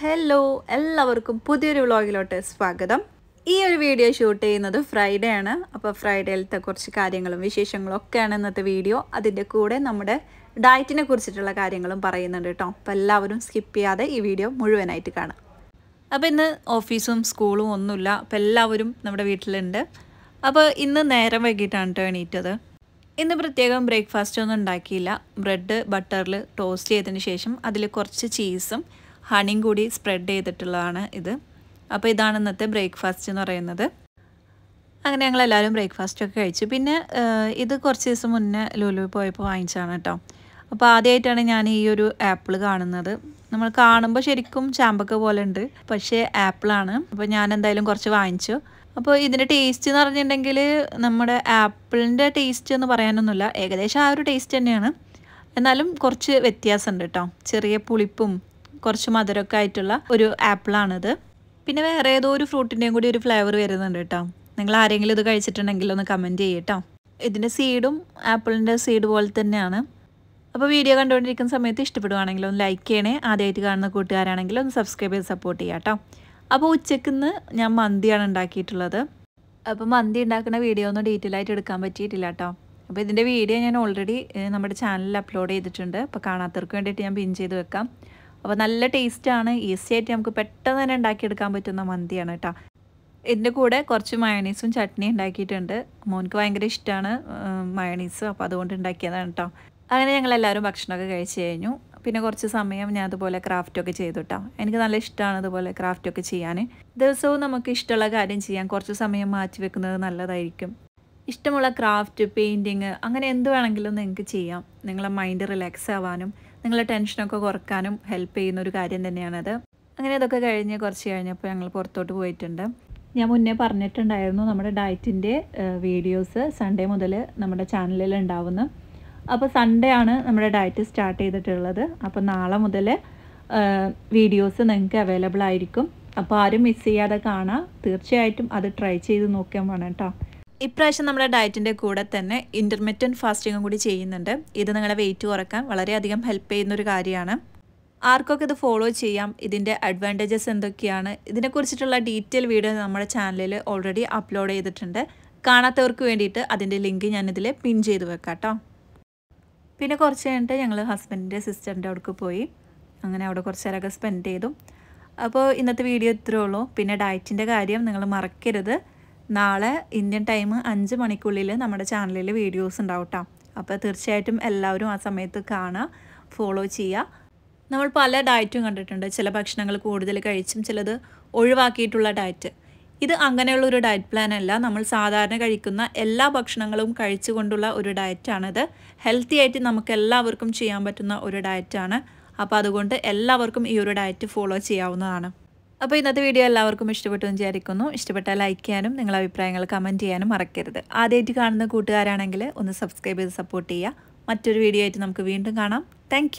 Hello എല്ലാവർക്കും പുതിയൊരു വ്ളോഗിലോട്ട് സ്വാഗതം. ഈ ഒരു വീഡിയോ ഷൂട്ട് ചെയ്യുന്നത് ഫ്രൈഡേ ആണ്. അപ്പോൾ ഫ്രൈഡേയിലത്തെ കുറച്ച് കാര്യങ്ങളും വിശേഷങ്ങളും ഒക്കെയാണ് ഇന്നത്തെ വീഡിയോ. അതിന്റെ കൂടെ നമ്മുടെ ഡയറ്റിനെ കുറിച്ചിട്ടുള്ള കാര്യങ്ങളും പറയുന്നുണ്ട് കേട്ടോ. അപ്പോൾ എല്ലാവരും സ്കിപ്പ് ചെയ്യാതെ ഈ വീഡിയോ മുഴുവനായിട്ട് കാണാം. അപ്പോൾ ഇന്ന് ഓഫീസും സ്കൂളും ഒന്നുമില്ല. അപ്പോൾ എല്ലാവരും നമ്മുടെ വീട്ടിലുണ്ട്. അപ്പോൾ ഇന്ന് നേരം വൈകിട്ടാണ് കേട്ടോ എണീറ്റത്. ഇന്ന് പ്രത്യേകം ബ്രേക്ക്ഫാസ്റ്റ് ഒന്നും ഉണ്ടാക്കിയില്ല. ബ്രെഡ് ബട്ടറിൽ ടോസ്റ്റ് ചെയ്തതിന് ശേഷം അതിൽ കുറച്ച് ചീസും ഹണിയും കൂടി സ്പ്രെഡ് ചെയ്തിട്ടുള്ളതാണ് ഇത്. അപ്പോൾ ഇതാണ് ഇന്നത്തെ ബ്രേക്ക്ഫാസ്റ്റ് എന്ന് പറയുന്നത്. അങ്ങനെ ഞങ്ങൾ എല്ലാവരും ബ്രേക്ക്ഫാസ്റ്റ് ഒക്കെ കഴിച്ചു. പിന്നെ ഇത് കുറച്ച് ദിവസം മുന്നേ ലുലു പോയപ്പോൾ വാങ്ങിച്ചതാണ് കേട്ടോ. അപ്പോൾ ആദ്യമായിട്ടാണ് ഞാൻ ഈ ഒരു ആപ്പിൾ കാണുന്നത്. നമ്മൾ കാണുമ്പോൾ ശരിക്കും ചാമ്പക്ക പോലെ ഉണ്ട്. പക്ഷേ ആപ്പിളാണ് അപ്പോൾ ഞാൻ എന്തായാലും കുറച്ച് വാങ്ങിച്ചു. അപ്പോൾ ഇതിന്റെ ടേസ്റ്റ് എന്ന് പറഞ്ഞിട്ടുണ്ടെങ്കിൽ നമ്മുടെ ആപ്പിളിന്റെ ടേസ്റ്റ് എന്ന് പറയാനൊന്നുമില്ല. ഏകദേശം ആ ഒരു ടേസ്റ്റ് തന്നെയാണ്. എന്നാലും കുറച്ച് വ്യത്യാസമുണ്ട് കേട്ടോ. ചെറിയ പുളിപ്പും കുറച്ച് മധുരമൊക്കെ ആയിട്ടുള്ള ഒരു ആപ്പിളാണിത്. പിന്നെ വേറെ ഏതോ ഒരു ഫ്രൂട്ടിന്റെയും കൂടി ഒരു ഫ്ലേവർ വരുന്നുണ്ട് കേട്ടോ. നിങ്ങൾ ആരെങ്കിലും ഇത് കഴിച്ചിട്ടുണ്ടെങ്കിൽ ഒന്ന് കമന്റ് ചെയ്യട്ടോ ഇതിന്റെ സീഡും ആപ്പിളിന്റെ സീഡ് പോലെ തന്നെയാണ്. അപ്പോൾ വീഡിയോ കണ്ടുകൊണ്ടിരിക്കുന്ന സമയത്ത് ഇഷ്ടപ്പെടുവാണെങ്കിൽ ഒന്ന് ലൈക്ക് ചെയ്യണേ. ആദ്യമായിട്ട് കാണുന്ന കൂട്ടുകാരാണെങ്കിൽ ഒന്ന് സബ്സ്ക്രൈബ് ചെയ്ത് സപ്പോർട്ട് ചെയ്യാം കേട്ടോ. അപ്പോൾ ഉച്ചയ്ക്ക് ഇന്ന് ഞാൻ മന്തിയാണ് ഉണ്ടാക്കിയിട്ടുള്ളത്. അപ്പോൾ മന്തി ഉണ്ടാക്കുന്ന വീഡിയോ ഒന്നും ഡീറ്റെയിൽ ആയിട്ട് എടുക്കാൻ പറ്റിയിട്ടില്ല കേട്ടോ. അപ്പോൾ ഇതിന്റെ വീഡിയോ ഞാൻ ഓൾറെഡി നമ്മുടെ ചാനലിൽ അപ്ലോഡ് ചെയ്തിട്ടുണ്ട്. അപ്പോൾ കാണാത്തവർക്ക് വേണ്ടിയിട്ട് ഞാൻ പിൻ ചെയ്ത് വെക്കാം. അപ്പോൾ നല്ല ടേസ്റ്റാണ്. ഈസി ആയിട്ട് നമുക്ക് പെട്ടെന്ന് തന്നെ ഉണ്ടാക്കിയെടുക്കാൻ പറ്റുന്ന മന്തിയാണ് കേട്ടോ ഇതിന്റെ കൂടെ കുറച്ച് മയണീസും ചട്നി ഉണ്ടാക്കിയിട്ടുണ്ട്. മോൻക്ക് ഭയങ്കര ഇഷ്ടമാണ് മയണീസ്. അപ്പോൾ അതുകൊണ്ട് ഉണ്ടാക്കിയതാണ് കേട്ടോ അങ്ങനെ ഞങ്ങൾ എല്ലാവരും ഭക്ഷണമൊക്കെ കഴിച്ച് കഴിഞ്ഞു. പിന്നെ കുറച്ച് സമയം ഞാൻ അതുപോലെ ക്രാഫ്റ്റൊക്കെ ചെയ്തു കേട്ടോ എനിക്ക് നല്ല ഇഷ്ടമാണ് അതുപോലെ ക്രാഫ്റ്റൊക്കെ ചെയ്യാൻ. ദിവസവും നമുക്ക് ഇഷ്ടമുള്ള കാര്യം ചെയ്യാൻ കുറച്ച് സമയം മാറ്റി വെക്കുന്നത് നല്ലതായിരിക്കും. ഇഷ്ടമുള്ള ക്രാഫ്റ്റ് പെയിന്റിങ് അങ്ങനെ എന്ത് വേണമെങ്കിലും നിങ്ങൾക്ക് ചെയ്യാം. നിങ്ങളെ മൈൻഡ് റിലാക്സ് ആവാനും നിങ്ങളെ ടെൻഷനൊക്കെ കുറക്കാനും ഹെൽപ്പ് ചെയ്യുന്ന ഒരു കാര്യം തന്നെയാണത്. അങ്ങനെ അതൊക്കെ കഴിഞ്ഞ് കുറച്ച് കഴിഞ്ഞപ്പോൾ ഞങ്ങൾ പുറത്തോട്ട് പോയിട്ടുണ്ട്. ഞാൻ മുന്നേ പറഞ്ഞിട്ടുണ്ടായിരുന്നു നമ്മുടെ ഡയറ്റിന്റെ വീഡിയോസ് സൺഡേ മുതൽ നമ്മുടെ ചാനലിൽ ഉണ്ടാവുന്നു. അപ്പോൾ സൺഡേ ആണ് നമ്മുടെ ഡയറ്റ് സ്റ്റാർട്ട് ചെയ്തിട്ടുള്ളത്. അപ്പോൾ നാളെ മുതൽ വീഡിയോസ് നിങ്ങൾക്ക് അവൈലബിൾ ആയിരിക്കും. അപ്പോൾ ആരും മിസ് ചെയ്യാതെ കാണാം. തീർച്ചയായിട്ടും അത് ട്രൈ ചെയ്ത് നോക്കാൻ വേണം കേട്ടോ. ഇപ്രാവശ്യം നമ്മുടെ ഡയറ്റിന്റെ കൂടെ തന്നെ ഇന്റർമീറ്റൻ ഫാസ്റ്റിങ്ങും കൂടി ചെയ്യുന്നുണ്ട്. ഇത് നിങ്ങളുടെ വെയിറ്റ് കുറയ്ക്കാൻ വളരെയധികം ഹെൽപ്പ് ചെയ്യുന്ന ഒരു കാര്യമാണ്. ആർക്കൊക്കെ ഇത് ഫോളോ ചെയ്യാം? ഇതിന്റെ അഡ്വാന്റേജസ് എന്തൊക്കെയാണ്? ഇതിനെക്കുറിച്ചിട്ടുള്ള ഡീറ്റെയിൽ വീഡിയോ നമ്മുടെ ചാനലിൽ ഓൾറെഡി അപ്ലോഡ് ചെയ്തിട്ടുണ്ട്. കാണാത്തവർക്ക് വേണ്ടിയിട്ട് അതിന്റെ ലിങ്ക് ഞാനിതിൽ പിൻ ചെയ്ത് വെക്കാം കേട്ടോ പിന്നെ കുറച്ച് കഴിഞ്ഞിട്ട് ഞങ്ങൾ ഹസ്ബൻഡിന്റെ സിസ്റ്ററിന്റെ അവിടേക്ക് പോയി. അങ്ങനെ അവിടെ കുറച്ച് നേരമൊക്കെ സ്പെൻഡ് ചെയ്തു. അപ്പോൾ ഇന്നത്തെ വീഡിയോ ഇത്രയേ ഉള്ളൂ. പിന്നെ ഡയറ്റിന്റെ കാര്യം നിങ്ങൾ മറക്കരുത്. നാളെ ഇന്ത്യൻ ടൈം അഞ്ച് മണിക്കുള്ളിൽ നമ്മുടെ ചാനലിൽ വീഡിയോസ് ഉണ്ടാവും കേട്ടോ അപ്പോൾ തീർച്ചയായിട്ടും എല്ലാവരും ആ സമയത്ത് കാണുക ഫോളോ ചെയ്യുക. നമ്മൾ പല ഡയറ്റും കണ്ടിട്ടുണ്ട്. ചില ഭക്ഷണങ്ങൾ കൂടുതൽ കഴിച്ചും ചിലത് ഒഴിവാക്കിയിട്ടുള്ള ഡയറ്റ്. ഇത് അങ്ങനെയുള്ള ഒരു ഡയറ്റ് പ്ലാൻ അല്ല. നമ്മൾ സാധാരണ കഴിക്കുന്ന എല്ലാ ഭക്ഷണങ്ങളും കഴിച്ചുകൊണ്ടുള്ള ഒരു ഡയറ്റാണിത് ഹെൽത്തി ആയിട്ട് നമുക്ക് എല്ലാവർക്കും ചെയ്യാൻ പറ്റുന്ന ഒരു ഡയറ്റാണ് അപ്പോൾ അതുകൊണ്ട് എല്ലാവർക്കും ഈ ഒരു ഡയറ്റ് ഫോളോ ചെയ്യാവുന്നതാണ്. അപ്പോൾ ഇന്നത്തെ വീഡിയോ എല്ലാവർക്കും ഇഷ്ടപ്പെട്ടു വിചാരിക്കുന്നു. ഇഷ്ടപ്പെട്ടാൽ ലൈക്ക് ചെയ്യാനും നിങ്ങളുടെ അഭിപ്രായങ്ങൾ കമന്റ് ചെയ്യാനും മറക്കരുത്. ആദ്യമായിട്ട് കാണുന്ന കൂട്ടുകാരാണെങ്കിൽ ഒന്ന് സബ്സ്ക്രൈബ് ചെയ്ത് സപ്പോർട്ട് ചെയ്യുക. മറ്റൊരു വീഡിയോ ആയിട്ട് നമുക്ക് വീണ്ടും കാണാം. താങ്ക്